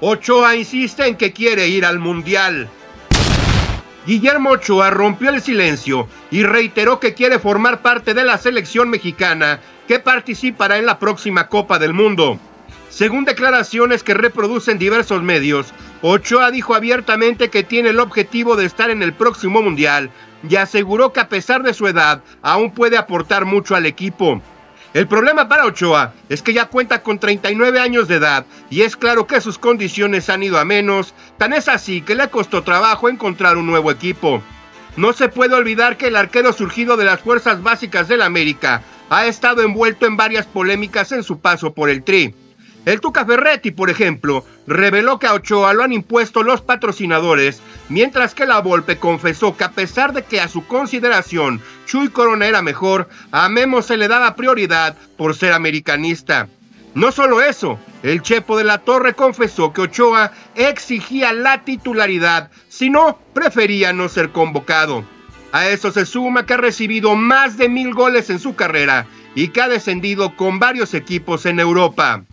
Ochoa insiste en que quiere ir al Mundial. Guillermo Ochoa rompió el silencio y reiteró que quiere formar parte de la selección mexicana que participará en la próxima Copa del Mundo. Según declaraciones que reproducen diversos medios, Ochoa dijo abiertamente que tiene el objetivo de estar en el próximo Mundial y aseguró que a pesar de su edad aún puede aportar mucho al equipo. El problema para Ochoa es que ya cuenta con 39 años de edad y es claro que sus condiciones han ido a menos, tan es así que le costó trabajo encontrar un nuevo equipo. No se puede olvidar que el arquero surgido de las fuerzas básicas del América ha estado envuelto en varias polémicas en su paso por el Tri. El Tuca Ferretti, por ejemplo, reveló que a Ochoa lo han impuesto los patrocinadores, mientras que la Volpe confesó que a pesar de que a su consideración Chuy Corona era mejor, a Memo se le daba prioridad por ser americanista. No solo eso, el Chepo de la Torre confesó que Ochoa exigía la titularidad, si no, prefería no ser convocado. A eso se suma que ha recibido más de mil goles en su carrera y que ha descendido con varios equipos en Europa.